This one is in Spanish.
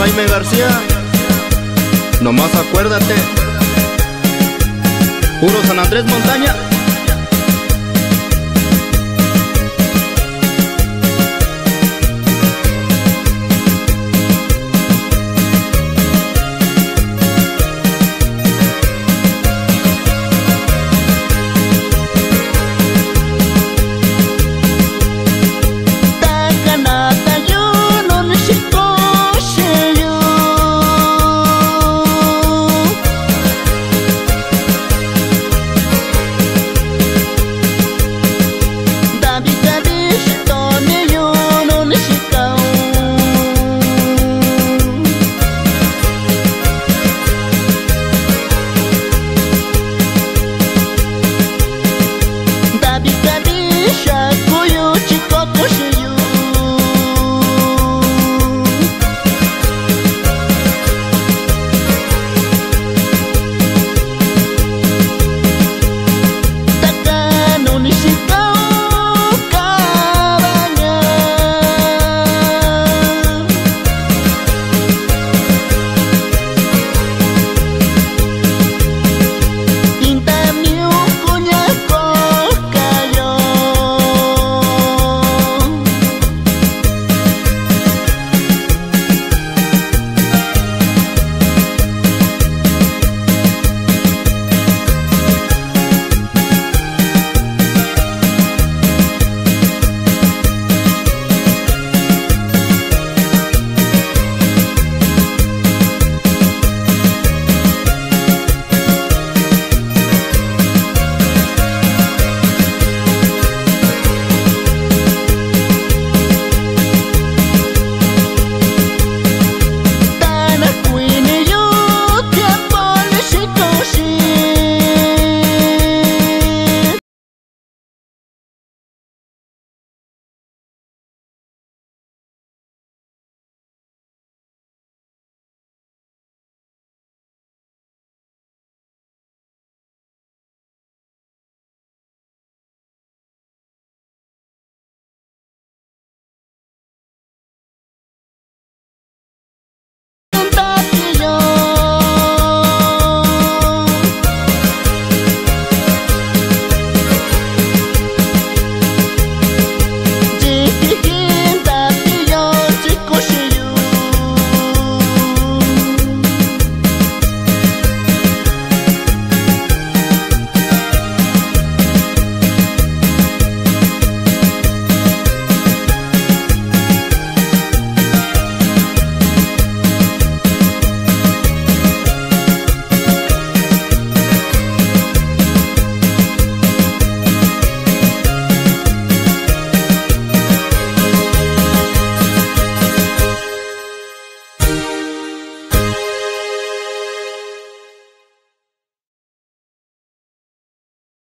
Jaime García. Nomás acuérdate. Puro San Andrés Montaña.